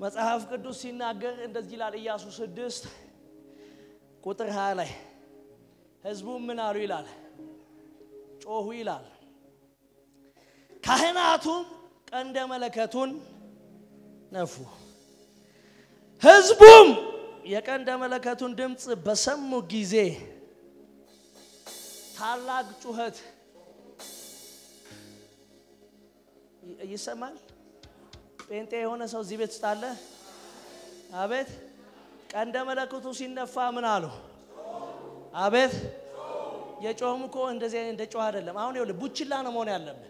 መጽሐፍ ቅዱስ ሲናገር እንደዚህ ይላል። ኢያሱ ስድስት ቁጥር 20 ላይ ህዝቡም ምን አሉ ይላል፣ ጮሁ ይላል። ካህናቱም ቀንደ መለከቱን ነፉ። ህዝቡም የቀንደ መለከቱን ድምፅ በሰሙ ጊዜ ታላቅ ጩኸት ይሰማል። ጴንጤ የሆነ ሰው እዚህ ቤት ውስጥ አለ? አቤት። ቀንደ መለከቱ ሲነፋ ምን አሉ? አቤት። የጮህም እኮ እንደዚህ እንደ ጮህ አይደለም። አሁን ይኸውልህ ቡችላ ነው መሆን ያለብህ።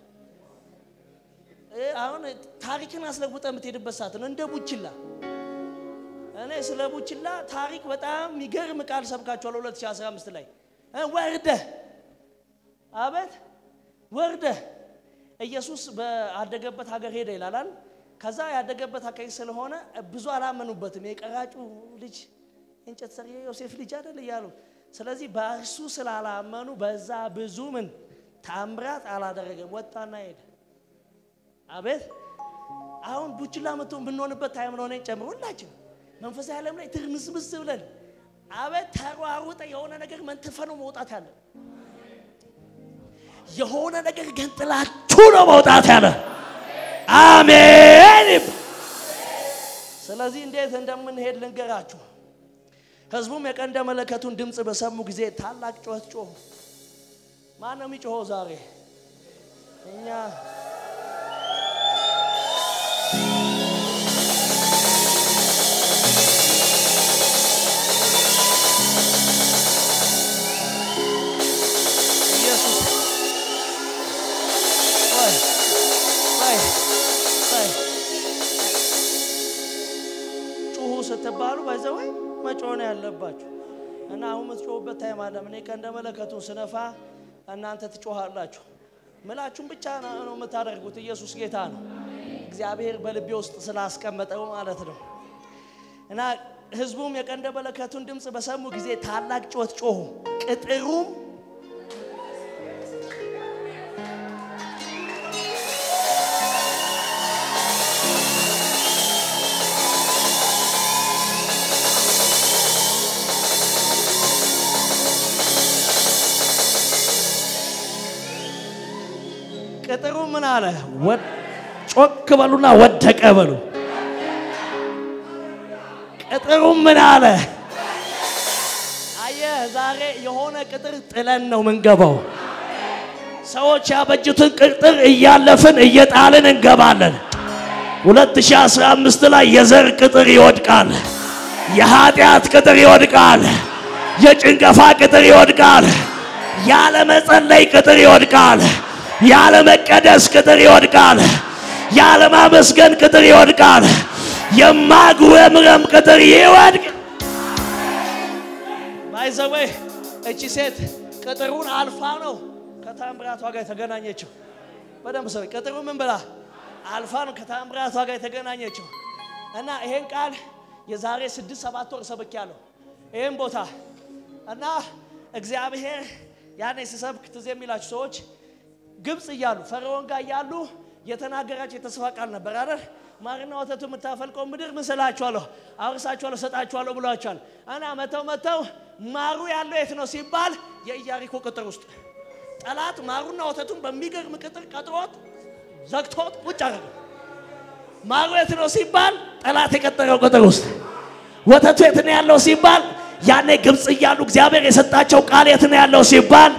አሁን ታሪክን አስለውጠ የምትሄድበት ሰዓት ነው። እንደ ቡችላ እኔ ስለ ቡችላ ታሪክ በጣም የሚገርም ቃል ሰብካችኋለሁ 2015 ላይ ወርደህ አቤት ወርደህ ኢየሱስ በአደገበት ሀገር ሄደ ይላላል። ከዛ ያደገበት አካባቢ ስለሆነ ብዙ አላመኑበትም። የቀራጩ ልጅ እንጨት ሰሪ ዮሴፍ ልጅ አይደል እያሉ ስለዚህ በእርሱ ስላላመኑ በዛ ብዙ ምን ታምራት አላደረገም። ወጣና ሄደ። አቤት አሁን ቡችላ መቶ ብንሆንበት ታይም ነው እኔን ጨምሮ ሁላችን መንፈሳዊ ዓለም ላይ ትርምስምስ ብለን አቤት ተሯሩጠ የሆነ ነገር መንትፈ ነው መውጣት ያለ የሆነ ነገር ገንጥላችሁ ነው መውጣት ያለ አሜን። ስለዚህ እንዴት እንደምንሄድ ልንገራችሁ። ህዝቡም የቀንደ መለከቱን ድምፅ በሰሙ ጊዜ ታላቅ ጩኸት ጮሁ። ማን ነው የሚጮኸው ዛሬ? እኛ ስትባሉ by the way መጮህ ነው ያለባችሁ። እና አሁን የምትጮሁበት time አለ። እኔ መለከቱን ስነፋ እናንተ ትጮሃላችሁ። የምላችሁን ብቻ ነው የምታደርጉት። ኢየሱስ ጌታ ነው። እግዚአብሔር በልቤ ውስጥ ስላስቀመጠው ማለት ነው። እና ህዝቡም የቀንደ መለከቱን ድምፅ በሰሙ ጊዜ ታላቅ ጩኸት ጮሁ። ቅጥሩም ምን አለ? ጮክ በሉና ወደቀ በሉ። ቅጥሩ ምን አለ? አየህ፣ ዛሬ የሆነ ቅጥር ጥለን ነው ምንገባው። ሰዎች ያበጁትን ቅጥር እያለፍን እየጣልን እንገባለን። 2015 ላይ የዘር ቅጥር ይወድቃል። የኃጢአት ቅጥር ይወድቃል። የጭንገፋ ቅጥር ይወድቃል። ያለ መጸለይ ቅጥር ይወድቃል። ያለ ቅጥር ይወድቃል። ያለ ቅጥር ይወድቃል። የማጉረምረም ቅጥር ይወድቅ ባይዘወይ እቺ ሴት ቅጥሩን አልፋ ነው ከታምራቷ ጋር የተገናኘችው። በደንብ ሰው ቅጥሩ ምን ብላ አልፋ ነው ከታምራቷ ጋር የተገናኘችው። እና ይሄን ቃል የዛሬ ስድስት ሰባት ወር ሰብኬያለሁ ይሄን ቦታ እና እግዚአብሔር ያኔ ስሰብክ ትዝ የሚላችሁ ሰዎች ግብፅ እያሉ ፈርዖን ጋር እያሉ የተናገራቸው የተስፋ ቃል ነበር አይደል? ማርና ወተቱ የምታፈልቀው ምድር ምን ስላችኋለሁ፣ አውርሳችኋለሁ፣ ሰጣችኋለሁ ብሏቸዋል። እና መተው መተው ማሩ ያለው የት ነው ሲባል የኢያሪኮ ቅጥር ውስጥ ጠላት ማሩና ወተቱን በሚገርም ቅጥር ቀጥሮት ዘግቶት ቁጭ አደረገ። ማሩ የት ነው ሲባል ጠላት የቀጠረው ቅጥር ውስጥ፣ ወተቱ የት ነው ያለው ሲባል ያኔ ግብፅ እያሉ እግዚአብሔር የሰጣቸው ቃል የት ነው ያለው ሲባል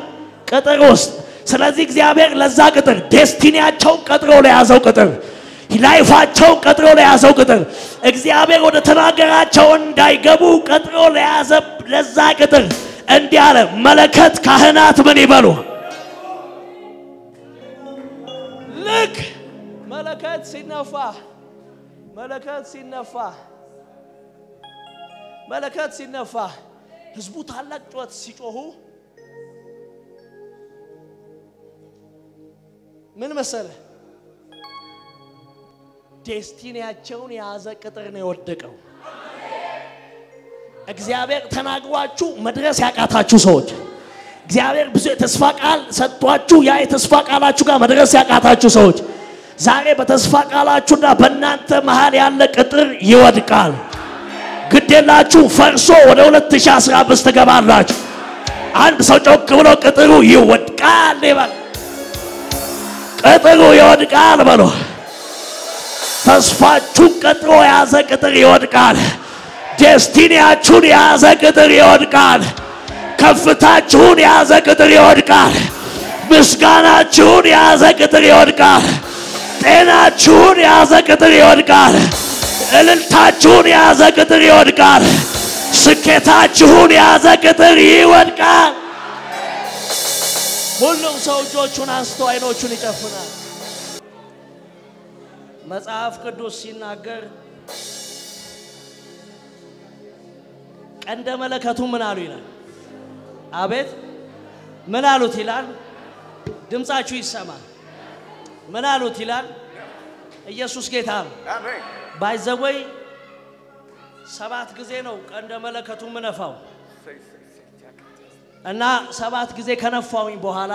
ቅጥር ውስጥ። ስለዚህ እግዚአብሔር ለዛ ቅጥር ዴስቲኒያቸውን ቀጥሮ ለያዘው ቅጥር ላይፋቸውን ቀጥሮ ለያዘው ቅጥር እግዚአብሔር ወደ ተናገራቸው እንዳይገቡ ቀጥሮ ለያዘ ለዛ ቅጥር እንዲህ አለ፣ መለከት ካህናት ምን ይበሉ? ልክ መለከት ሲነፋ መለከት ሲነፋ መለከት ሲነፋ ህዝቡ ታላቅ ጩኸት ሲጮሁ ምን መሰለ ዴስቲኒያቸውን የያዘ ቅጥር ነው የወደቀው። እግዚአብሔር ተናግሯችሁ መድረስ ያቃታችሁ ሰዎች እግዚአብሔር ብዙ የተስፋ ቃል ሰጥቷችሁ ያ የተስፋ ቃላችሁ ጋር መድረስ ያቃታችሁ ሰዎች ዛሬ በተስፋ ቃላችሁና በእናንተ መሃል ያለ ቅጥር ይወድቃል። ግዴላችሁ ፈርሶ ወደ 2015 ትገባላችሁ። አንድ ሰው ጮክ ብሎ ቅጥሩ ይወድቃል ይበል። ቅጥሩ ይወድቃል በሎ። ተስፋችሁን ቀጥሮ የያዘ ቅጥር ይወድቃል። ዴስቲኒያችሁን የያዘ ቅጥር ይወድቃል። ከፍታችሁን የያዘ ቅጥር ይወድቃል። ምስጋናችሁን የያዘ ቅጥር ይወድቃል። ጤናችሁን የያዘ ቅጥር ይወድቃል። እልልታችሁን የያዘ ቅጥር ይወድቃል። ስኬታችሁን የያዘ ቅጥር ይወድቃል። ሁሉም ሰው እጆቹን አንስቶ አይኖቹን ይጨፍናል። መጽሐፍ ቅዱስ ሲናገር ቀንደ መለከቱ ምን አሉ ይላል። አቤት ምን አሉት ይላል። ድምፃችሁ ይሰማል። ምን አሉት ይላል። ኢየሱስ ጌታ ነው።. ባይዘወይ ሰባት ጊዜ ነው ቀንደ መለከቱ ምነፋው እና ሰባት ጊዜ ከነፋውኝ በኋላ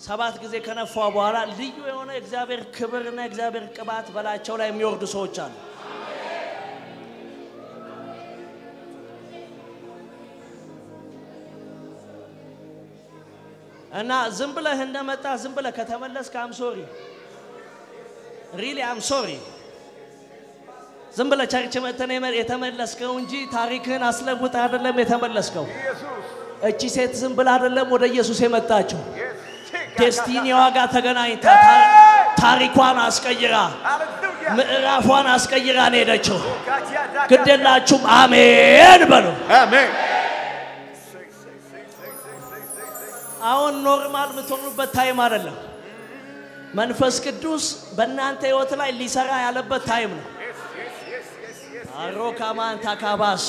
ሰባት ጊዜ ከነፋው በኋላ ልዩ የሆነ የእግዚአብሔር ክብርና የእግዚአብሔር ቅባት በላያቸው ላይ የሚወርዱ ሰዎች አሉ። እና ዝም ብለህ እንደመጣ ዝም ብለህ ከተመለስክ I'm sorry really I'm sorry ዝም ብለህ church መተህ የተመለስከው እንጂ ታሪክህን አስለውጥ አይደለም የተመለስከው።. እቺ ሴት ዝም ብላ አይደለም ወደ ኢየሱስ የመጣችው።. destiny ዋ ጋር ተገናኝታ ታሪኳን አስቀይራ. ምዕራፏን አስቀይራ ነው የሄደችው። ግድ የላችሁም አሜን በሉ።. አሁን normal የምትሆኑበት time አይደለም። መንፈስ ቅዱስ በእናንተ ህይወት ላይ ሊሰራ ያለበት time ነው። yes, yes. አሮካማን ታካባስ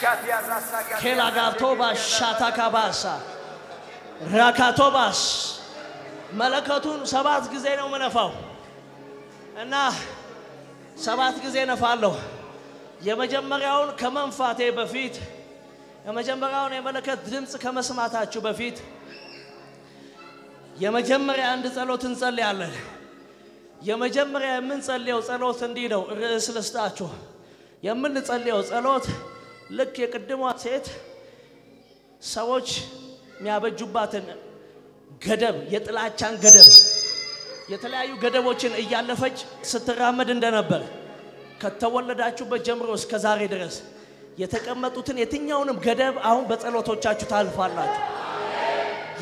Katia rasa katia. ኬላጋቶባስ ሻታካባሳ ራካቶባስ መለከቱን ሰባት ጊዜ ነው ምነፋው እና ሰባት ጊዜ ነፋለሁ። የመጀመሪያውን ከመንፋቴ በፊት የመጀመሪያውን የመለከት ድምፅ ከመስማታችሁ በፊት የመጀመሪያ አንድ ጸሎት እንጸልያለን። የመጀመሪያ የምንጸልየው ጸሎት እንዲህ ነው። ርዕስ ልስጣችሁ። የምንጸልየው ጸሎት ልክ የቅድሟ ሴት ሰዎች የሚያበጁባትን ገደብ፣ የጥላቻን ገደብ፣ የተለያዩ ገደቦችን እያለፈች ስትራመድ እንደነበር ከተወለዳችሁበት ጀምሮ እስከ ዛሬ ድረስ የተቀመጡትን የትኛውንም ገደብ አሁን በጸሎቶቻችሁ ታልፋላችሁ።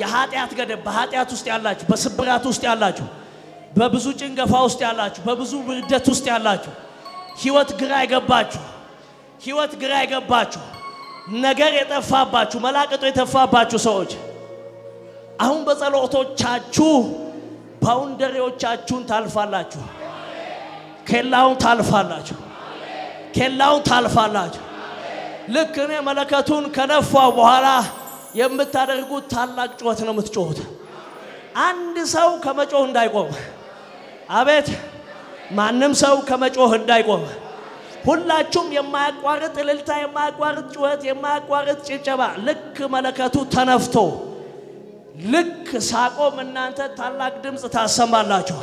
የኃጢአት ገደብ በኃጢአት ውስጥ ያላችሁ፣ በስብራት ውስጥ ያላችሁ፣ በብዙ ጭንገፋ ውስጥ ያላችሁ፣ በብዙ ውርደት ውስጥ ያላችሁ፣ ህይወት ግራ የገባችሁ፣ ህይወት ግራ የገባችሁ፣ ነገር የጠፋባችሁ፣ መላቅጦ የተፋባችሁ ሰዎች አሁን በጸሎቶቻችሁ ባውንደሪዎቻችሁን ታልፋላችሁ። ኬላውን ታልፋላችሁ። ኬላውን ታልፋላችሁ። ልክ እኔ መለከቱን ከነፋው በኋላ የምታደርጉት ታላቅ ጩኸት ነው የምትጮሁት። አንድ ሰው ከመጮህ እንዳይቆም፣ አቤት ማንም ሰው ከመጮህ እንዳይቆም፣ ሁላችሁም የማያቋርጥ እልልታ፣ የማያቋርጥ ጩኸት፣ የማያቋርጥ ጭብጨባ ልክ መለከቱ ተነፍቶ ልክ ሳቆም እናንተ ታላቅ ድምፅ ታሰማላችሁ።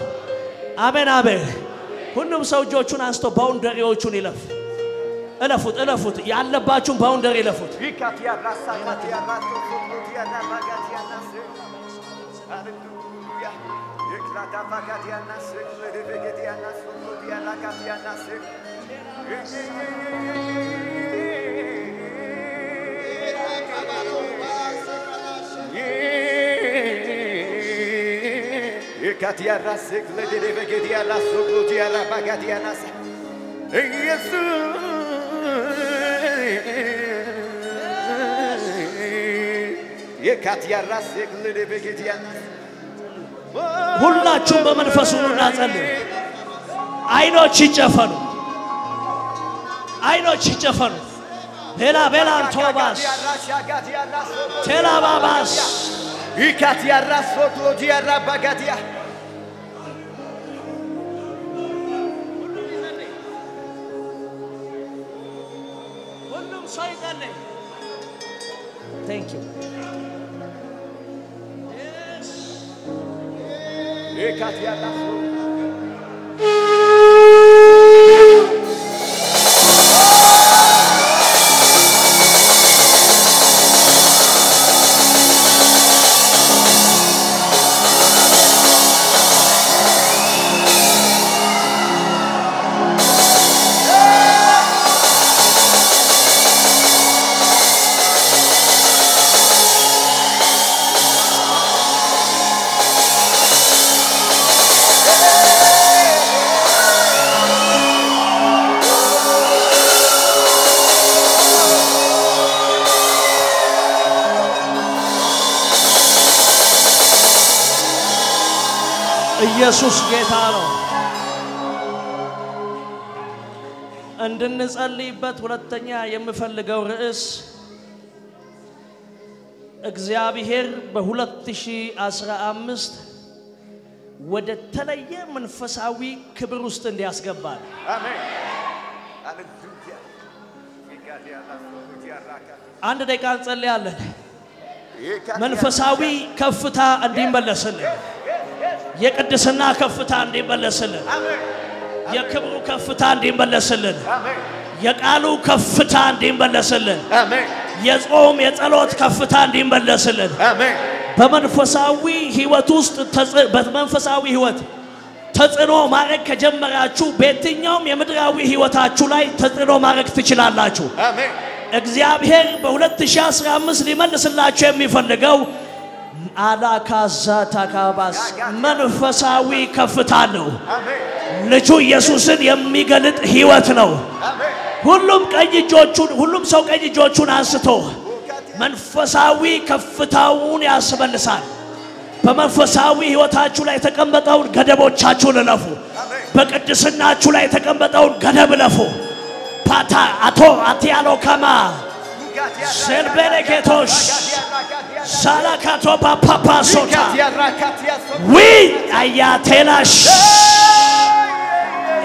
አሜን አሜን። ሁሉም ሰው እጆቹን አንስቶ ባውንደሪዎቹን ይለፍ። እለፉት እለፉት፣ ያለባችሁን ባውንደሪ ይለፉት።. Hallelujah. Katiara sikle de de begediala suklu diara bagadiana sa. Jesus. Ye katiara sikle de begediana sa. ሁላችሁም በመንፈሱ ኑና ጸልዩ። አይኖች ይጨፈኑ፣ አይኖች ይጨፈኑ። ቤላ ቤላን ቶባስ ቴላባባስ ኢካቲያ ራስ ሶክሎጂያ ራባጋቲያ ሁሉም ኢየሱስ ጌታ ነው። እንድንጸልይበት ሁለተኛ የምፈልገው ርዕስ እግዚአብሔር በ2015 ወደ ተለየ መንፈሳዊ ክብር ውስጥ እንዲያስገባል።. አንድ ደቂቃ እንጸልያለን። መንፈሳዊ ከፍታ እንዲመለስልን፣ የቅድስና ከፍታ እንዲመለስልን፣. የክብሩ ከፍታ እንዲመለስልን፣. የቃሉ ከፍታ እንዲመለስልን፣. የጾም የጸሎት ከፍታ እንዲመለስልን. በመንፈሳዊ ህይወት ውስጥ በመንፈሳዊ ህይወት ተጽዕኖ ማድረግ ከጀመራችሁ በየትኛውም የምድራዊ ህይወታችሁ ላይ ተጽዕኖ ማድረግ ትችላላችሁ።. እግዚአብሔር በ2015 ሊመልስላችሁ የሚፈልገው አላካዛ ታካባስ መንፈሳዊ ከፍታ ነው።. ልጁ ኢየሱስን የሚገልጥ ህይወት ነው።. ሁሉም ቀኝ እጆቹን ሁሉም ሰው ቀኝ እጆቹን አንስቶ መንፈሳዊ ከፍታውን ያስመልሳል። በመንፈሳዊ ህይወታችሁ ላይ የተቀመጠውን ገደቦቻችሁን እለፉ። በቅድስናችሁ ላይ የተቀመጠውን ገደብ እለፉ። ፓታ አቶ አቲያሎ ከማ ሳላካቶ ፓፓፓ ሶታ ዊ አያቴላሽ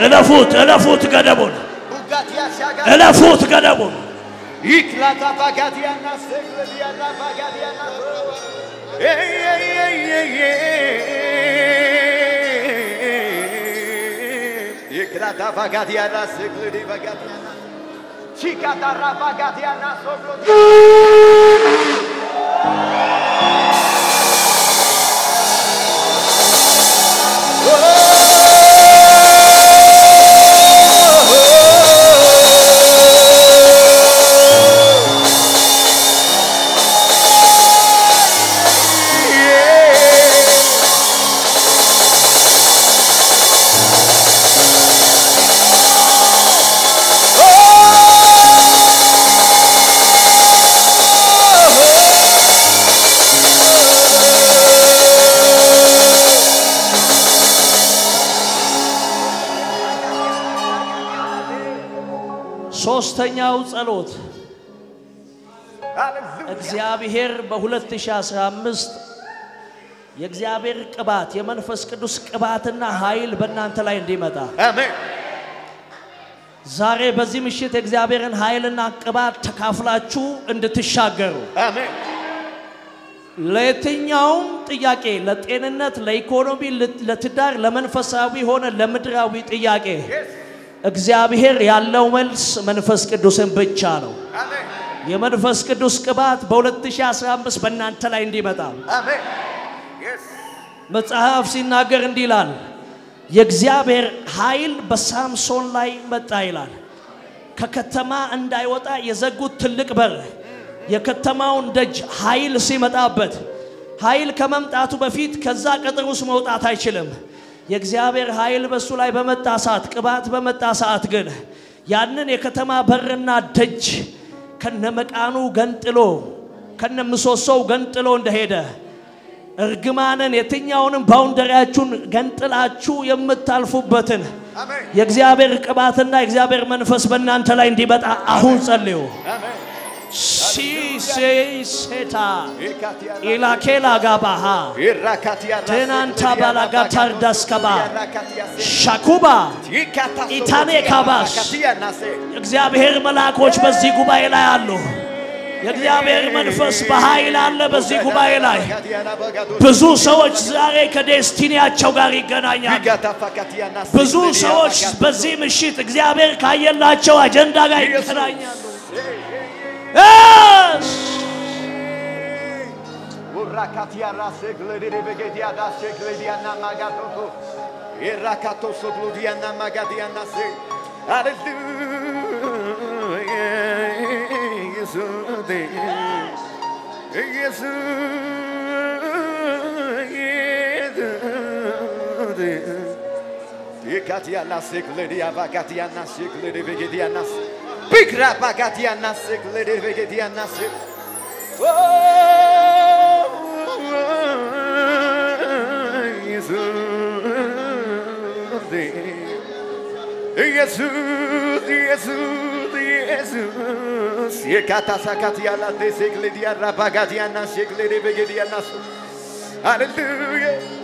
እለፉት፣ እለፉት ገደቡን፣ እለፉት ገደቡን። Iklata bagadiana seglediana bagadiana Hey hey hey Woo! ሶስተኛው ጸሎት እግዚአብሔር በ2015 የእግዚአብሔር ቅባት የመንፈስ ቅዱስ ቅባትና ኃይል በእናንተ ላይ እንዲመጣ ዛሬ በዚህ ምሽት የእግዚአብሔርን ኃይልና ቅባት ተካፍላችሁ እንድትሻገሩ ለየትኛውም ጥያቄ ለጤንነት፣ ለኢኮኖሚ፣ ለትዳር፣ ለመንፈሳዊ ሆነ ለምድራዊ ጥያቄ እግዚአብሔር ያለው መልስ መንፈስ ቅዱስን ብቻ ነው። የመንፈስ ቅዱስ ቅባት በ2015 በእናንተ ላይ እንዲመጣ መጽሐፍ ሲናገር እንዲህ ይላል፣ የእግዚአብሔር ኃይል በሳምሶን ላይ መጣ ይላል። ከከተማ እንዳይወጣ የዘጉት ትልቅ በር የከተማውን ደጅ ኃይል ሲመጣበት ኃይል ከመምጣቱ በፊት ከዛ ቅጥር ውስጥ መውጣት አይችልም። የእግዚአብሔር ኃይል በሱ ላይ በመጣ ሰዓት፣ ቅባት በመጣ ሰዓት ግን ያንን የከተማ በርና ደጅ ከነመቃኑ ገንጥሎ ከነምሰሶው ገንጥሎ እንደሄደ እርግማንን የትኛውንም ባውንደሪያችሁን ገንጥላችሁ የምታልፉበትን የእግዚአብሔር ቅባትና የእግዚአብሔር መንፈስ በእናንተ ላይ እንዲመጣ አሁን ጸልዩ። ሲሴሴታ ኢላኬላ ጋባሃ ቴናንታ ባላጋታር ዳስከባ ሻኩባ ኢታኔ ካባስ እግዚአብሔር መልአኮች በዚህ ጉባኤ ላይ አሉ። የእግዚአብሔር መንፈስ በኃይል አለ በዚህ ጉባኤ ላይ። ብዙ ሰዎች ዛሬ ከዴስቲኒያቸው ጋር ይገናኛሉ። ብዙ ሰዎች በዚህ ምሽት እግዚአብሔር ካየላቸው አጀንዳ ጋር ይገናኛሉ። Yes! Urrakatiara segleri begediada seglediana magatoto. Irrakato sogludiana magadiana se. Hallelujah. Yesu de. Yesu de. Yekatiana seglediava gatiana segleri begediana se. Big rapa gatiya nasık, lirir ve gidiya nasık. Jesus, Jesus, Jesus. Yekata sakatiya la desikli diya rapa gatiya nasık, lirir ve gidiya nasık. Hallelujah.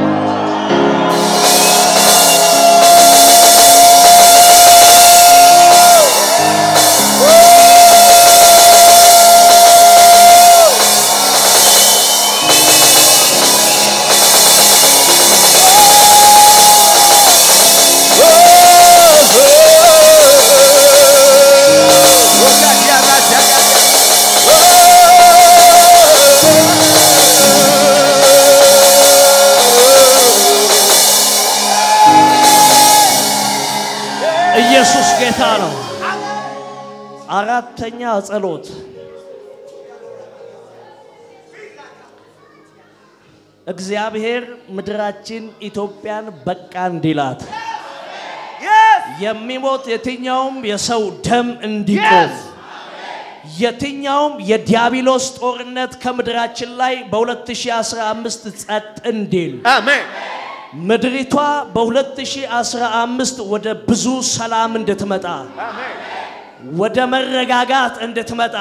አራተኛ ጸሎት። እግዚአብሔር ምድራችን ኢትዮጵያን በቃ እንዲላት። የሚሞት የትኛውም የሰው ደም እንዲቆም። የትኛውም የዲያብሎስ ጦርነት ከምድራችን ላይ በ2015 ጸጥ እንዲል። አሜን ምድሪቷ በ2015 ወደ ብዙ ሰላም እንድትመጣ። አሜን ወደ መረጋጋት እንድትመጣ።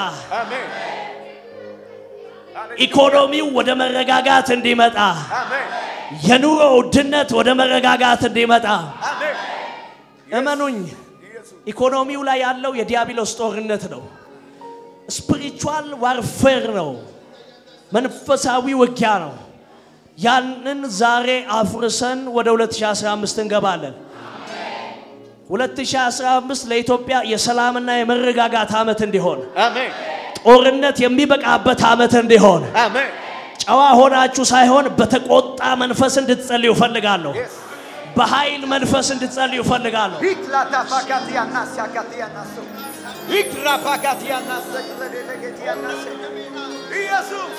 ኢኮኖሚው ወደ መረጋጋት እንዲመጣ። የኑሮ ውድነት ወደ መረጋጋት እንዲመጣ። እመኑኝ ኢኮኖሚው ላይ ያለው የዲያብሎስ ጦርነት ነው። spiritual warfare ነው። መንፈሳዊ ውጊያ ነው። ያንን ዛሬ አፍርሰን ወደ 2015 እንገባለን 2015 ለኢትዮጵያ የሰላምና የመረጋጋት ዓመት እንዲሆን አሜን። ጦርነት የሚበቃበት ዓመት እንዲሆን አሜን። ጨዋ ሆናችሁ ሳይሆን በተቆጣ መንፈስ እንድትጸልዩ እፈልጋለሁ። በኃይል መንፈስ እንድትጸልዩ እፈልጋለሁ። ኢየሱስ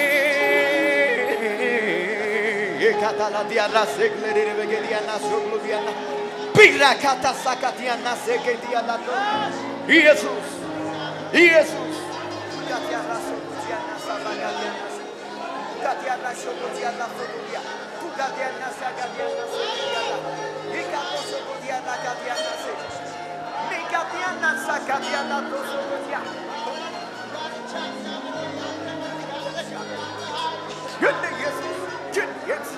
Jesus. Jesus. Good Jesus.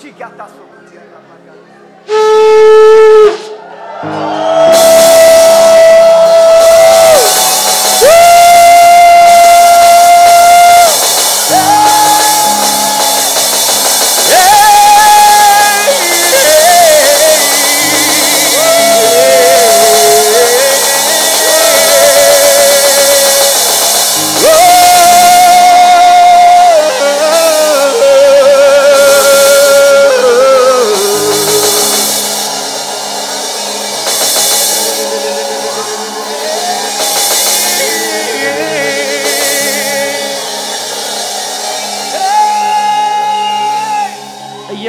ይህ እግዚአብሔር እጅ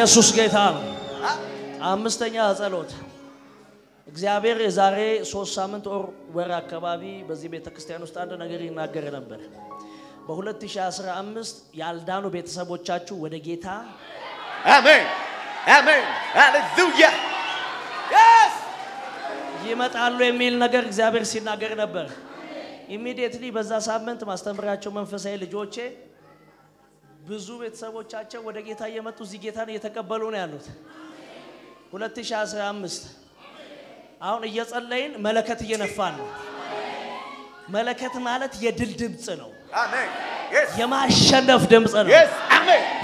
ኢየሱስ ሃሌሉያ ሃሌሉያ ጌታ ነው። አምስተኛ ጸሎት እግዚአብሔር የዛሬ ሶስት ሳምንት ወር ወር አካባቢ በዚህ ቤተ ክርስቲያን ውስጥ አንድ ነገር ይናገር ነበር። በ2015 ያልዳኑ ቤተሰቦቻችሁ ወደ ጌታ. Amen. Hallelujah. Yes. ይመጣሉ የሚል ነገር እግዚአብሔር ሲናገር ነበር። ኢሚዲየትሊ በዛ ሳምንት ማስተምራቸው መንፈሳዊ ልጆቼ ብዙ ቤተሰቦቻቸው ወደ ጌታ እየመጡ እዚህ ጌታን እየተቀበሉ ነው ያሉት። 2015 አሁን እየጸለይን መለከት እየነፋን ነው። መለከት ማለት የድል ድምፅ ነው፣. የማሸነፍ ድምፅ ነው፣.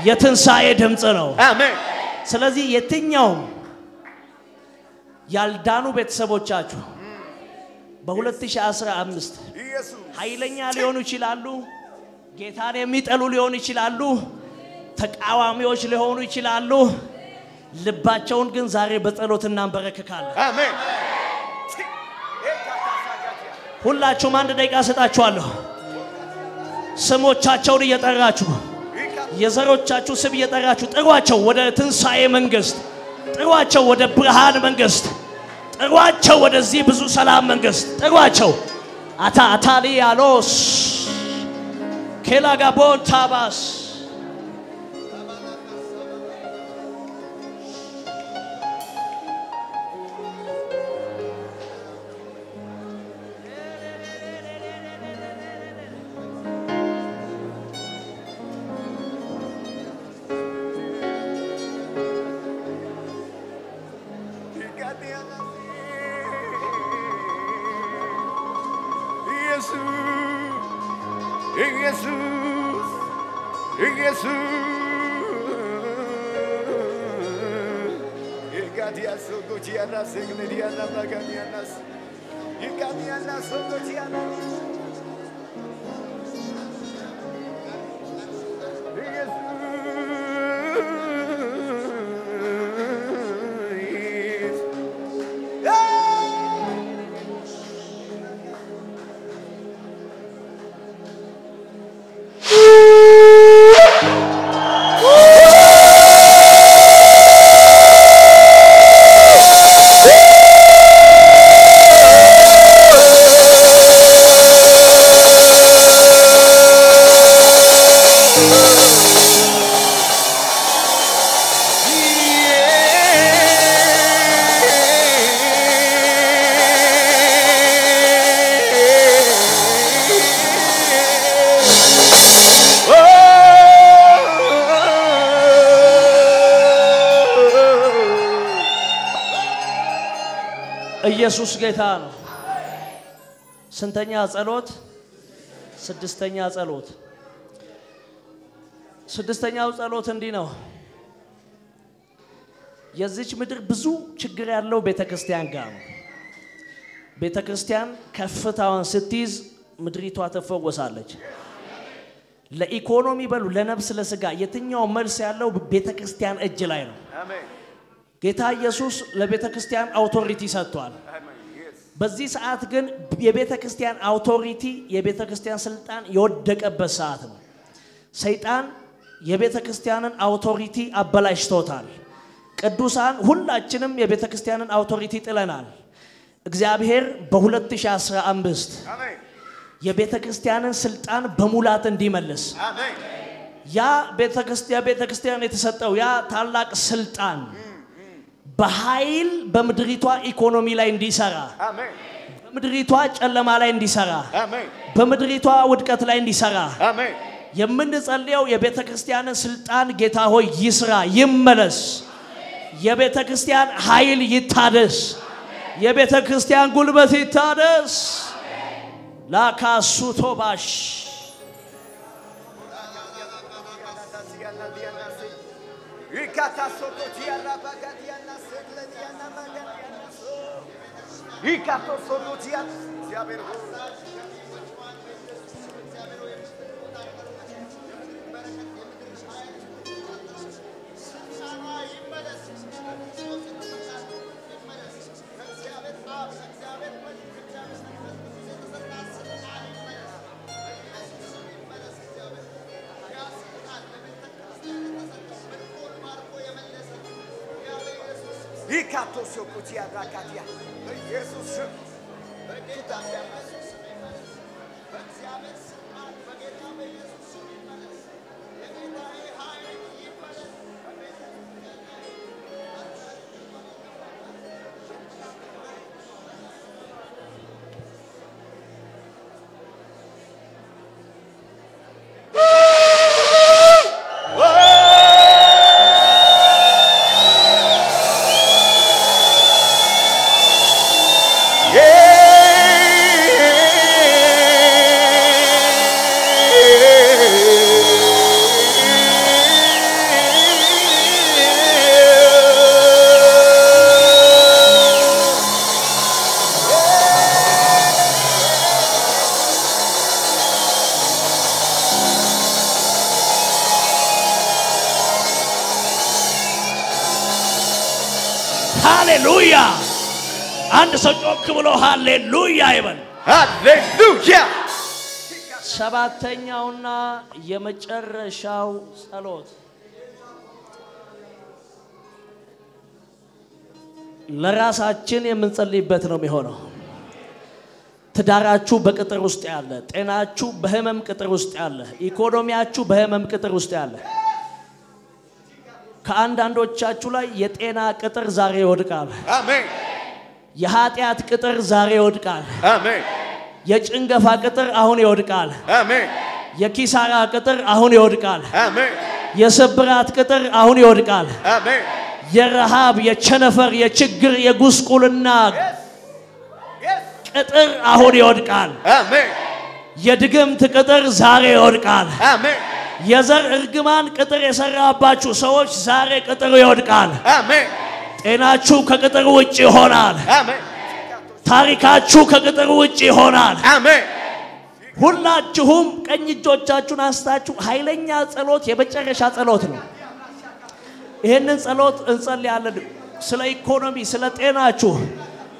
የትንሣኤ ድምፅ ነው።. ስለዚህ የትኛውም ያልዳኑ ቤተሰቦቻችሁ በ2015 ኢየሱስ ኃይለኛ ሊሆኑ ይችላሉ። ጌታን የሚጠሉ ሊሆኑ ይችላሉ። ተቃዋሚዎች ሊሆኑ ይችላሉ። ልባቸውን ግን ዛሬ በጸሎት እናንበረክካለን። አሜን። ሁላችሁም አንድ ደቂቃ ሰጣችኋለሁ። ስሞቻቸውን እየጠራችሁ የዘሮቻችሁ ስም እየጠራችሁ ጥሯቸው ወደ ትንሣኤ መንግስት፣ ጥሯቸው ወደ ብርሃን መንግስት፣ ጥሯቸው ወደዚህ ብዙ ሰላም መንግስት፣ ጥሯቸው አታ አታሊ ያሎስ Kelagabon Tabas. ኢየሱስ ጌታ ነው። ስንተኛ ጸሎት? ስድስተኛ ጸሎት። ስድስተኛው ጸሎት እንዲህ ነው። የዚች ምድር ብዙ ችግር ያለው ቤተ ክርስቲያን ጋር ነው። ቤተ ክርስቲያን ከፍታዋን ስትይዝ ምድሪቷ ትፈወሳለች። ለኢኮኖሚ በሉ ለነፍስ ለስጋ የትኛው መልስ ያለው ቤተ ክርስቲያን እጅ ላይ ነው። ጌታ ኢየሱስ ለቤተ ክርስቲያን authority ሰጥቷል። በዚህ ሰዓት ግን የቤተ ክርስቲያን authority የቤተ ክርስቲያን ስልጣን የወደቀበት ሰዓት ነው። ሰይጣን የቤተ ክርስቲያንን authority አበላሽቶታል። ቅዱሳን ሁላችንም የቤተ ክርስቲያንን authority ጥለናል። እግዚአብሔር በ2015 አሜን የቤተ ክርስቲያንን ስልጣን በሙላት እንዲመልስ ያ ቤተ ክርስቲያን የተሰጠው ያ ታላቅ ስልጣን በኃይል በምድሪቷ ኢኮኖሚ ላይ እንዲሰራ በምድሪቷ ጨለማ ላይ እንዲሰራ በምድሪቷ ውድቀት ላይ እንዲሰራ የምንጸልየው የቤተ ክርስቲያንን ስልጣን ጌታ ሆይ ይስራ፣ ይመለስ። የቤተ ክርስቲያን ኃይል ይታደስ። የቤተ ክርስቲያን ጉልበት ይታደስ። ላካሱቶባሽ ሪካታሶቶቲ E catou sobre o dia se avergonha. E catou seu cutia da cadeia. የጌታዬ ኃይል ሰባተኛውና የመጨረሻው ጸሎት ለራሳችን የምንጸልይበት ነው የሚሆነው። ትዳራችሁ በቅጥር ውስጥ ያለ፣ ጤናችሁ በህመም ቅጥር ውስጥ ያለ፣ ኢኮኖሚያችሁ በህመም ቅጥር ውስጥ ያለ፣ ከአንዳንዶቻችሁ ላይ የጤና ቅጥር ዛሬ ይወድቃል። አሜን የኃጢአት ቅጥር ዛሬ ይወድቃል። አሜን የጭንገፋ ቅጥር አሁን ይወድቃል። አሜን የኪሳራ ቅጥር አሁን ይወድቃል። አሜን የስብራት ቅጥር አሁን ይወድቃል። አሜን የረሃብ፣ የቸነፈር፣ የችግር፣ የጉስቁልና ቅጥር አሁን ይወድቃል። አሜን የድግምት ቅጥር ዛሬ ይወድቃል። አሜን የዘር እርግማን ቅጥር የሰራባችሁ ሰዎች ዛሬ ቅጥር ይወድቃል። አሜን ጤናችሁ ከቅጥር ውጭ ይሆናል። አሜን ታሪካችሁ ከቅጥር ውጭ ይሆናል። አሜን ሁላችሁም ቀኝ እጆቻችሁን አንስታችሁ ኃይለኛ ጸሎት የመጨረሻ ጸሎት ነው። ይህንን ጸሎት እንጸልያለን። ስለ ኢኮኖሚ፣ ስለ ጤናችሁ፣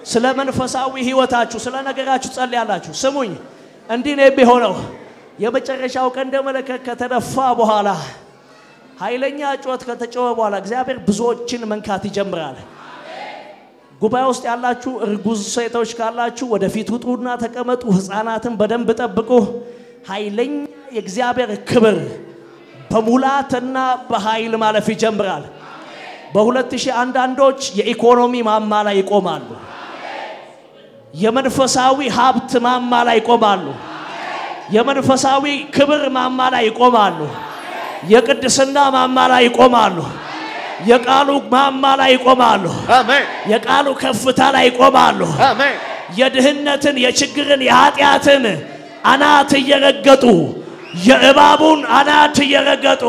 ስለ መንፈሳዊ ህይወታችሁ፣ ስለ ነገራችሁ ጸልያላችሁ። ስሙኝ፣ እንዲህ ነው የሚሆነው። የመጨረሻው ቀን እንደ መለከት ከተነፋ በኋላ ኃይለኛ ጩኸት ከተጮኸ በኋላ እግዚአብሔር ብዙዎችን መንካት ይጀምራል። ጉባኤ ውስጥ ያላችሁ እርጉዝ ሴቶች ካላችሁ ወደፊት ውጡና ተቀመጡ። ህፃናትን በደንብ ጠብቁ። ኃይለኛ የእግዚአብሔር ክብር በሙላትና በኃይል ማለፍ ይጀምራል። በሁለት ሺህ አንዳንዶች የኢኮኖሚ ማማ ላይ ይቆማሉ። የመንፈሳዊ ሀብት ማማ ላይ ይቆማሉ። የመንፈሳዊ ክብር ማማ ላይ ይቆማሉ። የቅድስና ማማ ላይ ይቆማሉ። የቃሉ ማማ ላይ ይቆማሉ። የቃሉ ከፍታ ላይ ይቆማሉ። የድህነትን፣ የችግርን፣ የኃጢአትን አናት እየረገጡ የእባቡን አናት እየረገጡ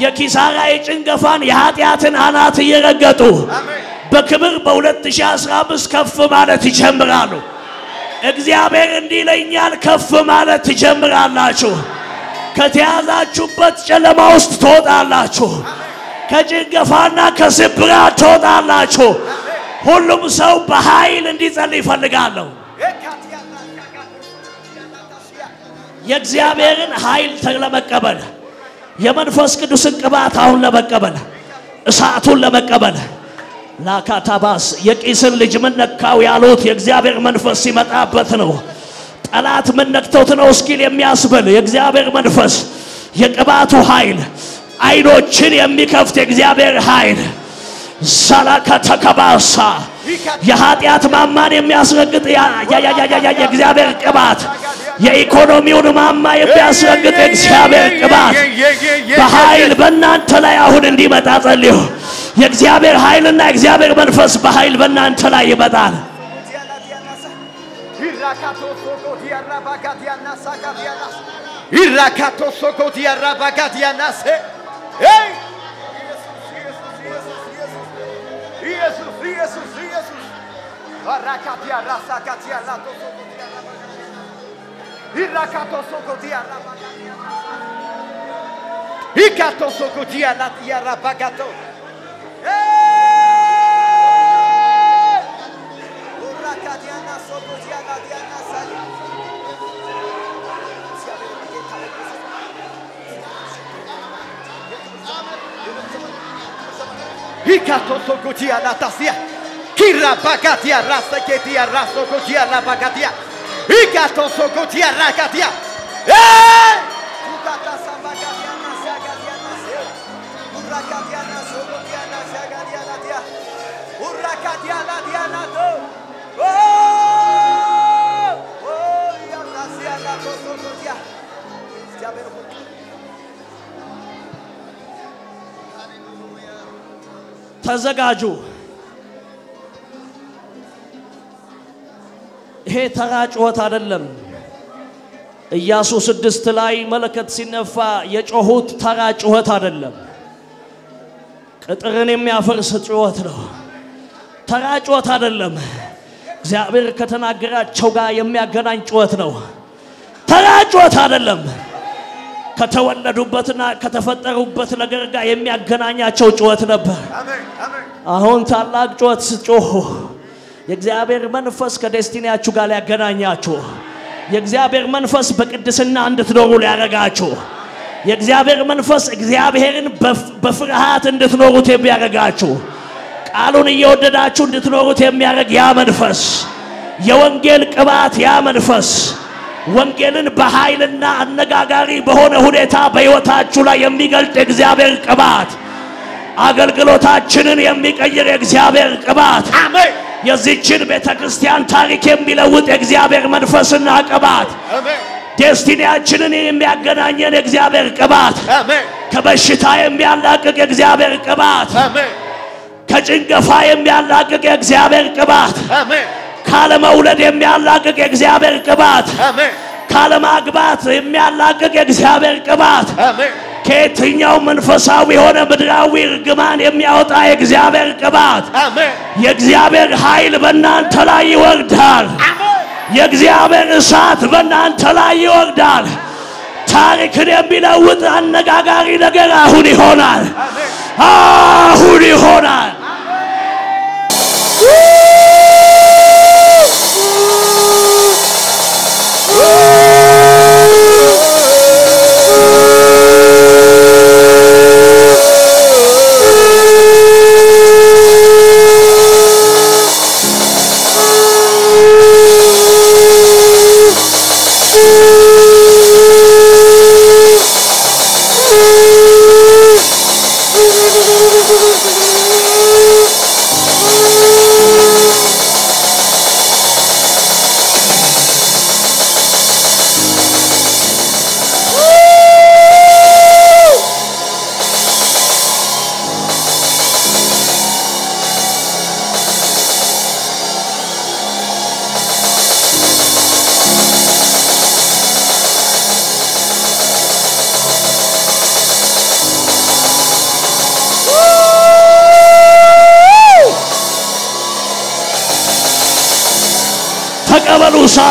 የኪሳራ የጭንገፋን የኃጢአትን አናት እየረገጡ በክብር በ2015 ከፍ ማለት ይጀምራሉ። እግዚአብሔር እንዲህ ይለኛል፣ ከፍ ማለት ትጀምራላችሁ። ከተያዛችሁበት ጨለማ ውስጥ ትወጣላችሁ። ከጭንገፋና ከስብራት ትወጣላችሁ። ሁሉም ሰው በኃይል እንዲጸልይ ይፈልጋለሁ። የእግዚአብሔርን ኃይል ለመቀበል የመንፈስ ቅዱስን ቅባት አሁን ለመቀበል እሳቱን ለመቀበል ላካታባስ የቂስን ልጅ ምን ነካው ያሉት የእግዚአብሔር መንፈስ ሲመጣበት ነው። ጠላት ምን ነክቶት ነው እስኪል የሚያስብል የእግዚአብሔር መንፈስ የቅባቱ ኃይል አይኖችን የሚከፍት የእግዚአብሔር ኃይል ሳላከተከባሳ የኃጢአት ማማን የሚያስረግጥ የእግዚአብሔር ቅባት የኢኮኖሚውን ማማ የሚያስረግጥ የእግዚአብሔር ቅባት በኃይል በእናንተ ላይ አሁን እንዲመጣ ጸልዩ። የእግዚአብሔር ኃይልና የእግዚአብሔር መንፈስ በኃይል በእናንተ ላይ ይመጣል። Irakato sokoti arabakati anase. Ei! Jesus, Jesus, Jesus, Jesus. Aracatia raça catia lato Iracato socotia rabagatia. Icato socotia latia rabagato. Ei! Uracatia na socotia latia Ikato Kutia Natasia. Kira Bakatia Rasa Ketia Raso Kutia Rabakatia. Ikato Kutia Rakatia. ¡Eh! ተዘጋጁ። ይሄ ተራ ጩኸት አይደለም። ኢያሱ ስድስት ላይ መለከት ሲነፋ የጮሁት ተራ ጩኸት አይደለም። ቅጥርን የሚያፈርስ ጩኸት ነው። ተራ ጩኸት አይደለም። እግዚአብሔር ከተናገራቸው ጋር የሚያገናኝ ጩኸት ነው። ተራ ጩኸት አይደለም። ከተወለዱበትና ከተፈጠሩበት ነገር ጋር የሚያገናኛቸው ጩኸት ነበር።. አሁን ታላቅ ጩኸት ስትጮሁ የእግዚአብሔር መንፈስ ከዴስቲኒያችሁ ጋር ሊያገናኛችሁ፣ የእግዚአብሔር መንፈስ በቅድስና እንድትኖሩ ሊያረጋችሁ፣ የእግዚአብሔር መንፈስ እግዚአብሔርን በፍ- በፍርሃት እንድትኖሩት የሚያረጋችሁ፣ ቃሉን እየወደዳችሁ እንድትኖሩት የሚያደርግ ያ መንፈስ፣ የወንጌል ቅባት ያ መንፈስ ወንጌልን በኃይልና አነጋጋሪ በሆነ ሁኔታ በሕይወታችሁ ላይ የሚገልጥ የእግዚአብሔር ቅባት አገልግሎታችንን የሚቀይር የእግዚአብሔር ቅባት. የዚችን ቤተ ክርስቲያን ታሪክ የሚለውጥ የእግዚአብሔር መንፈስና ቅባት. ዴስቲኒያችንን የሚያገናኘን የእግዚአብሔር ቅባት. ከበሽታ የሚያላቅቅ የእግዚአብሔር ቅባት. ከጭንገፋ የሚያላቅቅ የእግዚአብሔር ቅባት. ካለመውለድ የሚያላቅቅ የእግዚአብሔር ቅባት. ካለማግባት የሚያላቅቅ የእግዚአብሔር ቅባት. ከየትኛው መንፈሳዊ የሆነ ምድራዊ እርግማን የሚያወጣ የእግዚአብሔር ቅባት. የእግዚአብሔር ኃይል በእናንተ ላይ ይወርዳል።. የእግዚአብሔር እሳት በእናንተ ላይ ይወርዳል። ታሪክን የሚለውጥ አነጋጋሪ ነገር አሁን ይሆናል።. አሁን ይሆናል።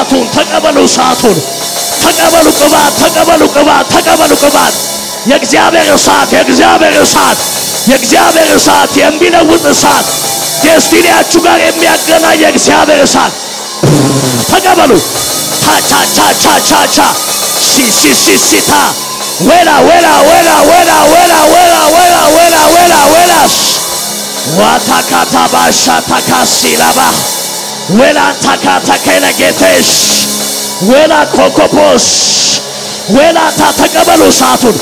እሳቱን፣ ተቀበሉ እሳቱን፣ ተቀበሉ ቅባት፣ ተቀበሉ ቅባት፣ ተቀበሉ ቅባት። የእግዚአብሔር እሳት፣ የእግዚአብሔር እሳት፣ የእግዚአብሔር እሳት፣ የሚለውጥ እሳት፣ ዴስቲኒያችሁ ጋር የሚያገናኝ የእግዚአብሔር እሳት። ተቀበሉ። ታቻቻቻቻቻ ሲሲሲሲታ ወላ ወላ ወላ ወላ ወላ ወላ ወላ ወላ ወላ ወላስ ዋታካታ ባሻ ታካሲ ላባ ወላንታ ካታከለ ጌቴሽ ወላ ኮኮፖስ ወላታ ተቀበሉ እሳቱን።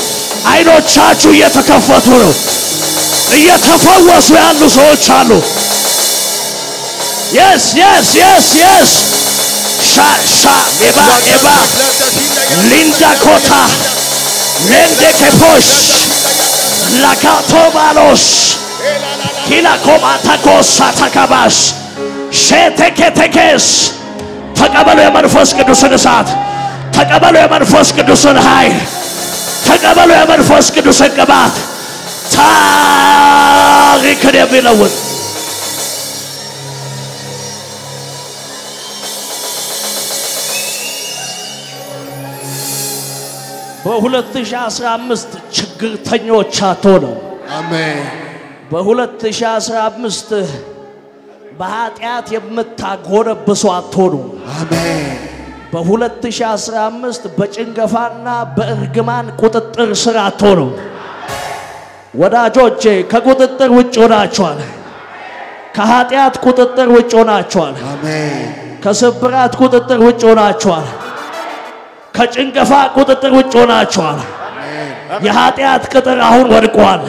አይኖቻችሁ እየተከፈቱ ነው። እየተፈወሱ ያሉ ሰዎች አሉ። የስ የስ የስ የስ ሻ ሻ ኤባ ኤባ ሊንዳ ኮታ ሌንዴ ኬፖሽ ላካቶ ባሎስ ኪላ ኮማታ ኮሳ ተከባስ ሼቴኬቴኬስ ተቀበሉ የመንፈስ ቅዱስን እሳት፣ ተቀበሉ የመንፈስ ቅዱስን ኃይል፣ ተቀበሉ የመንፈስ ቅዱስን ቅባት! ታሪክን የሚለውጥ! በ2015 ችግርተኞች አትሆነው። Amen. በ2015 በኃጢአት የምታጎነብሱ አትሆኑ። Amen. በ2015 በጭንገፋና በእርግማን ቁጥጥር ስር አትሆኑ። ወዳጆቼ ከቁጥጥር ውጭ ሆናችኋል። ከኃጢአት ቁጥጥር ውጭ ሆናችኋል። አሜን ከስብራት ቁጥጥር ውጭ ሆናችኋል። ከጭንገፋ ቁጥጥር ውጭ ሆናችኋል። የኃጢአት ቅጥር አሁን ወድቋል።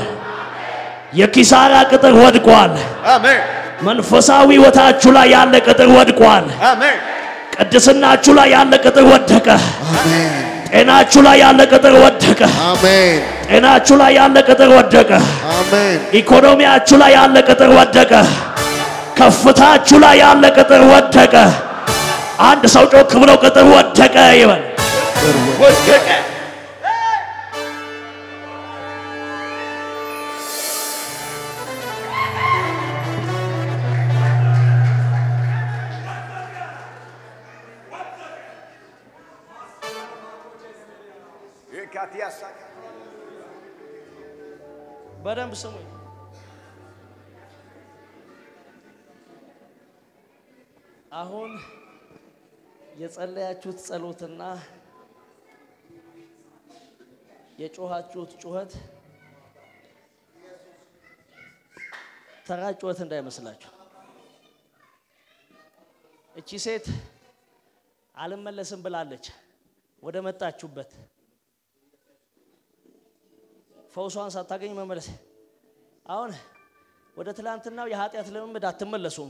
የኪሳራ ቅጥር ወድቋል። አሜን መንፈሳዊ ሕይወታችሁ ላይ ያለ ቅጥር ወድቋል። ቅድስናችሁ ላይ ያለ ቅጥር ወደቀ። ጤናችሁ ላይ ያለ ቅጥር ወደቀ። ጤናችሁ ላይ ያለ ቅጥር ወደቀ። ኢኮኖሚያችሁ ላይ ያለ ቅጥር ወደቀ። ከፍታችሁ ላይ ያለ ቅጥር ወደቀ። አንድ ሰው ጮክ ብሎ ቅጥር ወደቀ ይበል። ወደቀ በደንብ ስሙኝ። አሁን የጸለያችሁት ጸሎትና የጮኻችሁት ጩኸት ተራ ጩኸት እንዳይመስላችሁ። እቺ ሴት አልመለስም ብላለች ወደ መጣችሁበት ፈውሷን ሳታገኝ መመለስ። አሁን ወደ ትላንትናው የኃጢአት ልምምድ አትመለሱም።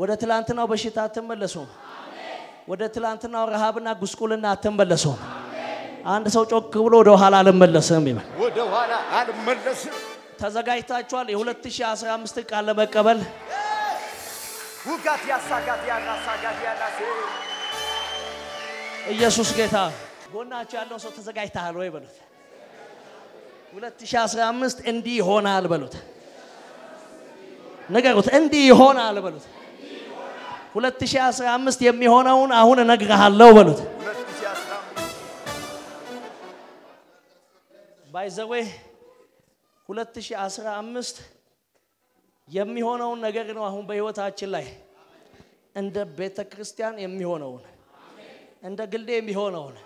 ወደ ትላንትናው በሽታ አትመለሱም። ወደ ትላንትናው ረሃብና ጉስቁልና አትመለሱም። አንድ ሰው ጮክ ብሎ ወደ ኋላ አልመለስም ይበል። ወደ ኋላ አልመለስም ተዘጋጅታችኋል? የ2015 ቃል ለመቀበል ውጋት ያሳጋት ያናሳጋት ያናሴ ኢየሱስ ጌታ። ጎናቸው ያለውን ሰው ተዘጋጅተሃል ወይ በሉት። 2015 እንዲህ ይሆናል በሉት። ንገሩት፣ እንዲህ ይሆናል በሉት። 2015 የሚሆነውን አሁን እነግርሃለሁ በሉት። 2015 ባይዘዌ 2015 የሚሆነውን ነገር ነው አሁን በህይወታችን ላይ እንደ ቤተ ክርስቲያን የሚሆነውን እንደ ግሌ የሚሆነውን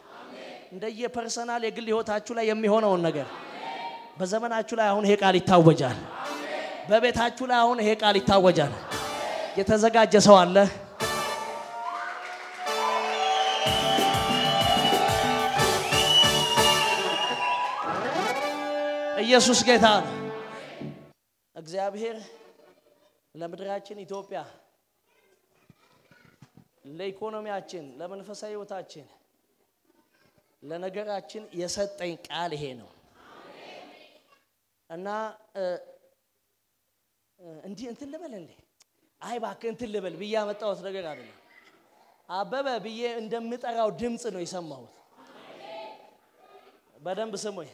እንደ የፐርሰናል የግል ህይወታችሁ ላይ የሚሆነውን ነገር በዘመናችሁ ላይ አሁን ይሄ ቃል ይታወጃል። በቤታችሁ ላይ አሁን ይሄ ቃል ይታወጃል። የተዘጋጀ ሰው አለ? ኢየሱስ ጌታ ነው። እግዚአብሔር ለምድራችን ኢትዮጵያ፣ ለኢኮኖሚያችን፣ ለመንፈሳዊ ህይወታችን፣ ለነገራችን የሰጠኝ ቃል ይሄ ነው እና እንዲህ እንትን ልበል እንዴ? አይ እባክህ እንትን ልበል ብዬ ያመጣሁት ነገር አይደለም። አበበ ብዬ እንደምጠራው ድምፅ ነው የሰማሁት። በደንብ ስሙኝ።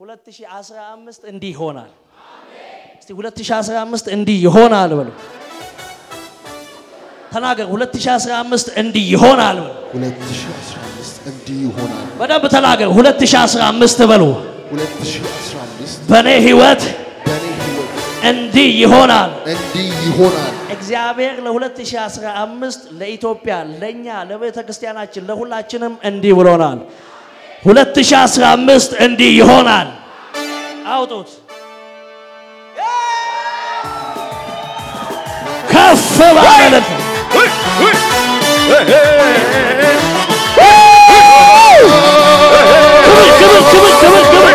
2015 እንዲህ ይሆናል። እስቲ 2015 እንዲህ ይሆናል በሉ። ተናገር። 2015 እንዲህ ይሆናል በሉ። 2015 እንዲህ ይሆናል። በደንብ ተናገር። 2015 በሉ። 2015 በእኔ ህይወት እንዲህ ይሆናል። እንዲህ ይሆናል። እግዚአብሔር ለ2015 ለኢትዮጵያ፣ ለእኛ፣ ለቤተ ክርስቲያናችን፣ ለሁላችንም እንዲህ ብሎናል። 2015 እንዲህ ይሆናል። አውጡት። ከፍ ባለለት ክብር ክብር ክብር ክብር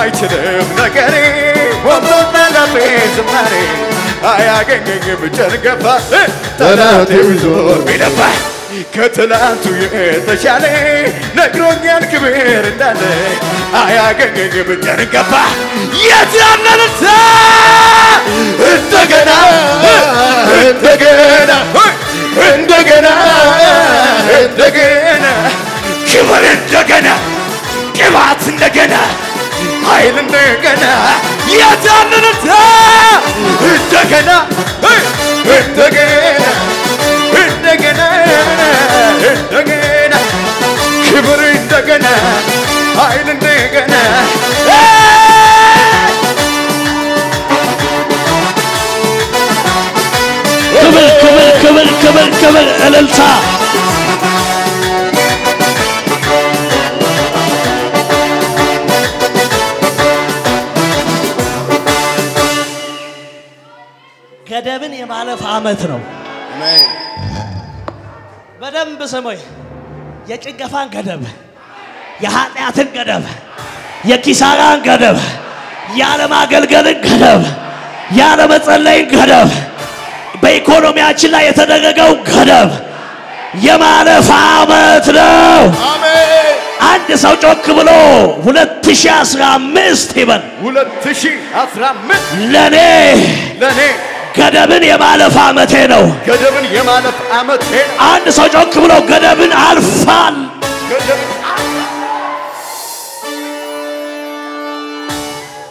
አይችልም ነገሬ። ወንዶና ላፌ ዝማሬ አያገኘኝም ጨንገፋ ጠላቴ ዞር ቢለፋ ከትላንቱ የተሻለ ነግሮኛል ክብር እንዳለ አያገኘኝም ጨንገፋ የት ያለንታ እንደገና እንደገና እንደገና እንደገና ክብር እንደገና ቅባት እንደገና ኃይል እንደገና! የታንንታ እንደገና! እንደገና! እንደገና! እንደገና ክብር እንደገና! ኃይል እንደገና ክብር ክብር ክብር ክብር ክብር፣ እልልታ ገደብን የማለፍ ዓመት ነው። በደንብ ስሙኝ። የጭንገፋን ገደብ፣ የኃጢአትን ገደብ፣ የኪሳራን ገደብ፣ ያለማገልገልን ገደብ፣ ያለመጸለይን ገደብ፣ በኢኮኖሚያችን ላይ የተደረገው ገደብ የማለፍ ዓመት ነው። አሜን አንድ ሰው ጮክ ብሎ 2015 ይበል። 2015 ለኔ ለእኔ ገደብን የማለፍ ዓመቴ ነው። ገደብን የማለፍ ዓመት አንድ ሰው ጮክ ብሎ ገደብን አልፋል።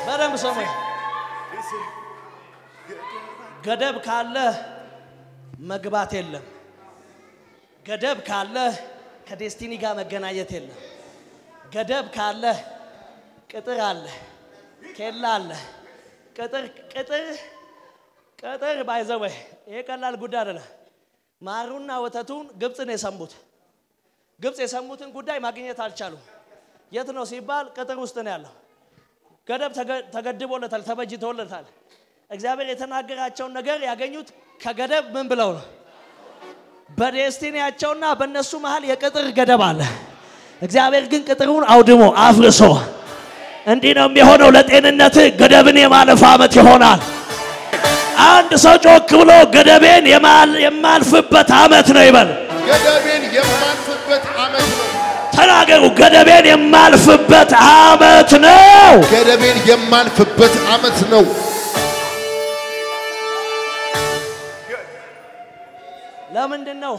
በደንብ ስሙኝ። ገደብ ካለ መግባት የለም። ገደብ ካለ ከዴስቲኒ ጋር መገናኘት የለም። ገደብ ካለ ቅጥር አለ፣ ኬላ አለ። ቅጥር ቅጥር ቅጥር ባይዘወይ ይሄ ቀላል ጉዳይ አይደለም። ማሩና ወተቱን ግብፅ ነው የሰሙት። ግብፅ የሰሙትን ጉዳይ ማግኘት አልቻሉም። የት ነው ሲባል ቅጥር ውስጥ ነው ያለው። ገደብ ተገ- ተገድቦለታል፣ ተበጅቶለታል። እግዚአብሔር የተናገራቸውን ነገር ያገኙት ከገደብ ምን ብለው ነው? በዴስቲኒያቸውና በእነሱ መሃል የቅጥር ገደብ አለ። እግዚአብሔር ግን ቅጥሩን አውድሞ አፍርሶ እንዲህ ነው የሚሆነው። ለጤንነት ገደብን የማለፍ ዓመት ይሆናል። አንድ ሰው ጮክ ብሎ ገደቤን የማል- የማልፍበት ዓመት ነው ይበል። ገደቤን የማልፍበት ዓመት ነው። ተናገሩ። ገደቤን የማልፍበት ዓመት ነው። ገደቤን የማልፍበት ዓመት ነው። ለምንድን ነው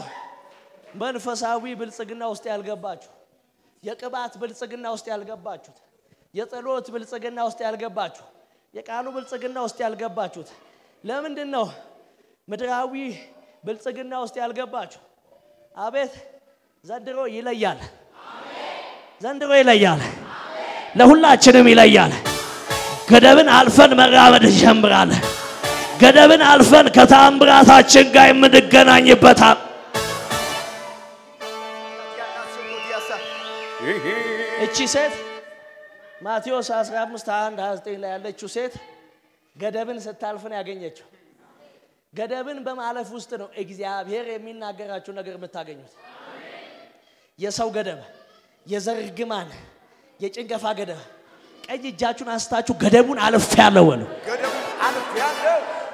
መንፈሳዊ ብልጽግና ውስጥ ያልገባችሁ? የቅባት ብልጽግና ውስጥ ያልገባችሁት? የጸሎት ብልጽግና ውስጥ ያልገባችሁ? የቃሉ ብልጽግና ውስጥ ያልገባችሁት? ለምንድን ነው ምድራዊ ብልጽግና ውስጥ ያልገባችሁ? አቤት ዘንድሮ ይለያል። ዘንድሮ ይለያል። ለሁላችንም ይለያል። ገደብን አልፈን መራመድ እንጀምራለን። ገደብን አልፈን ከተአምራታችን ጋር የምንገናኝበት አ- እቺ ሴት ማቴዎስ 15 21 29 ላይ ያለችው ሴት ገደብን ስታልፍ ነው ያገኘችው። ገደብን በማለፍ ውስጥ ነው እግዚአብሔር የሚናገራችሁ ነገር የምታገኙት። የሰው ገደብ፣ የዘር ግማን፣ የጭንገፋ ገደብ። ቀኝ እጃችሁን አንስታችሁ ገደቡን አልፍ ያለው በሉ።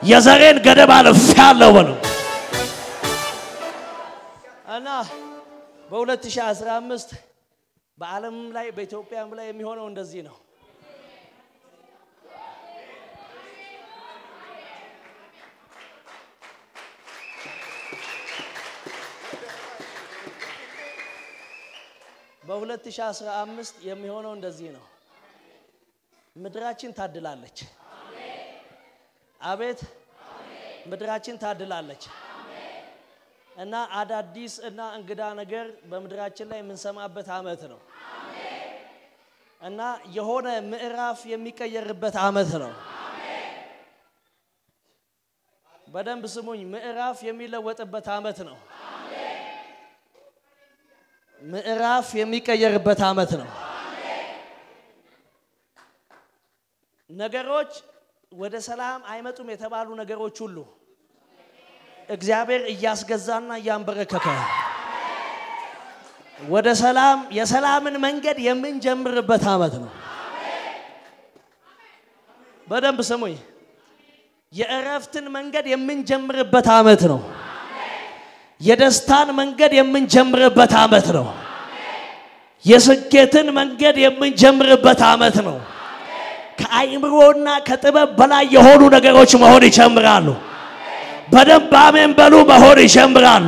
የዘሬን ገደብ አልፍ ያለው በሉ እና በ2015 በዓለም ላይ በኢትዮጵያም ላይ የሚሆነው እንደዚህ ነው። በ2015 የሚሆነው እንደዚህ ነው። ምድራችን ታድላለች። አቤት ምድራችን ታድላለች። እና አዳዲስ እና እንግዳ ነገር በምድራችን ላይ የምንሰማበት ዓመት ነው። እና የሆነ ምዕራፍ የሚቀየርበት ዓመት ነው። በደንብ ስሙኝ። ምዕራፍ የሚለወጥበት ዓመት ነው። ምዕራፍ የሚቀየርበት ዓመት ነው። ነገሮች ወደ ሰላም አይመጡም የተባሉ ነገሮች ሁሉ እግዚአብሔር እያስገዛና እያንበረከከ ወደ ሰላም የሰላምን መንገድ የምንጀምርበት ዓመት ነው። በደንብ ስሙኝ። የእረፍትን መንገድ የምንጀምርበት ዓመት ነው። የደስታን መንገድ የምንጀምርበት ዓመት ነው። የስኬትን መንገድ የምንጀምርበት ዓመት ነው። ከአይምሮና ከጥበብ በላይ የሆኑ ነገሮች መሆን ይጀምራሉ። በደንብ አሜን በሉ። መሆን ይጀምራሉ።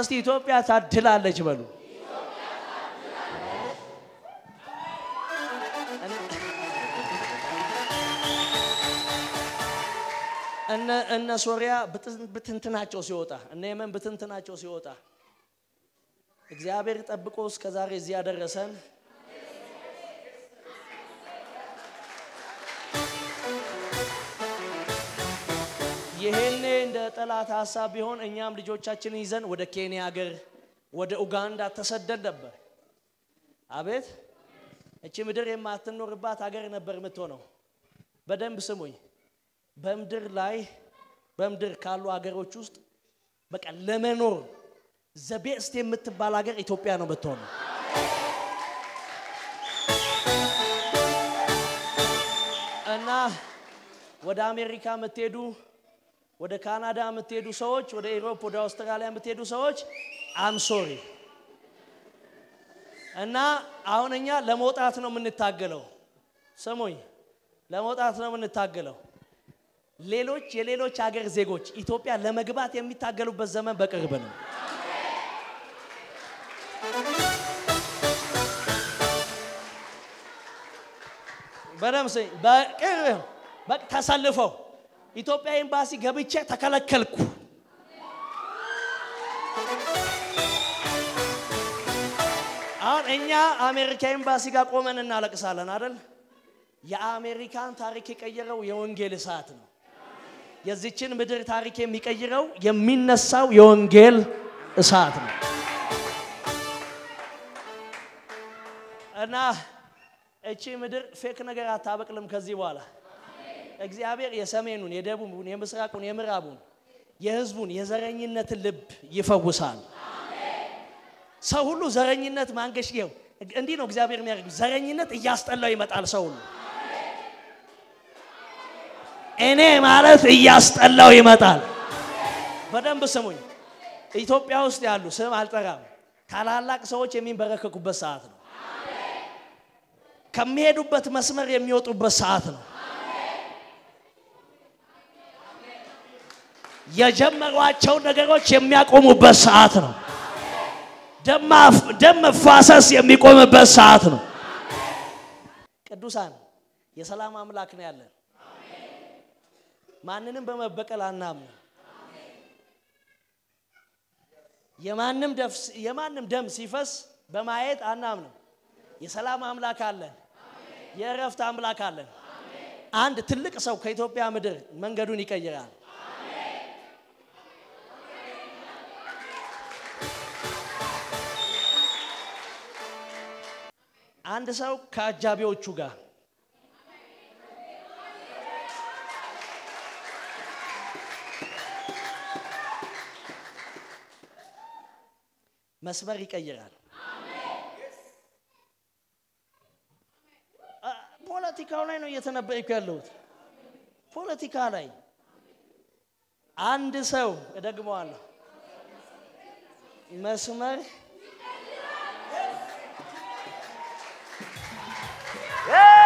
እስቲ ኢትዮጵያ ታድላለች በሉ። እነ ሶሪያ ብትን- ብትንትናቸው ሲወጣ እነ የመን ብትንትናቸው ሲወጣ እግዚአብሔር ጠብቆ እስከ ዛሬ እዚህ ያደረሰን ይሄኔ እንደ ጠላት ሀሳብ ቢሆን እኛም ልጆቻችንን ይዘን ወደ ኬንያ ሀገር ወደ ኡጋንዳ ተሰደድ ነበር። አቤት እቺ ምድር የማትኖርባት ሀገር ነበር የምትሆነው። በደንብ ስሙኝ። በምድር ላይ በምድር ካሉ ሀገሮች ውስጥ በቃ ለመኖር the best የምትባል ሀገር ኢትዮጵያ ነው የምትሆነው። እና ወደ አሜሪካ የምትሄዱ ወደ ካናዳ የምትሄዱ ሰዎች፣ ወደ Europe፣ ወደ አውስትራሊያ የምትሄዱ ሰዎች I'm sorry እና አሁን እኛ ለመውጣት ነው የምንታገለው። ስሙኝ፣ ለመውጣት ነው የምንታገለው። ሌሎች የሌሎች ሀገር ዜጎች ኢትዮጵያ ለመግባት የሚታገሉበት ዘመን በቅርብ ነው። በደምብ ስኝ፣ በቅርብ ተሰልፈው ኢትዮጵያ ኤምባሲ ገብቼ ተከለከልኩ። አሁን እኛ አሜሪካ ኤምባሲ ጋር ቆመን እናለቅሳለን አይደል? የአሜሪካን ታሪክ የቀየረው የወንጌል እሳት ነው። የዚችን ምድር ታሪክ የሚቀይረው የሚነሳው የወንጌል እሳት ነው። እና እቺ ምድር ፌክ ነገር አታበቅልም ከዚህ በኋላ እግዚአብሔር የሰሜኑን፣ የደቡቡን፣ የምስራቁን፣ የምዕራቡን፣ የህዝቡን የዘረኝነትን ልብ ይፈውሳል። ሰው ሁሉ ዘረኝነት ማንገሽጌው እንዲህ ነው እግዚአብሔር የሚያደርግ ዘረኝነት እያስጠላው ይመጣል ሰው ሁሉ እኔ ማለት እያስጠላው ይመጣል። በደንብ ስሙኝ። ኢትዮጵያ ውስጥ ያሉ ስም አልጠራም፣ ታላላቅ ሰዎች የሚንበረከኩበት ሰዓት ነው። ከሚሄዱበት መስመር የሚወጡበት ሰዓት ነው። የጀመሯቸውን ነገሮች የሚያቆሙበት ሰዓት ነው። ደም መፋሰስ የሚቆምበት ሰዓት ነው። ቅዱሳን የሰላም አምላክ ነው ያለን። ማንንም በመበቀል አናምንም። የማንም የማንም ደም ሲፈስ በማየት አናምንም። የሰላም አምላክ አለን። የእረፍት አምላክ አለን። አንድ ትልቅ ሰው ከኢትዮጵያ ምድር መንገዱን ይቀይራል። አንድ ሰው ከአጃቢዎቹ ጋር መስመር ይቀይራል። ፖለቲካው ላይ ነው እየተነበይኩ ያለሁት። ፖለቲካ ላይ አንድ ሰው እደግመዋለሁ፣ መስመር Yeah!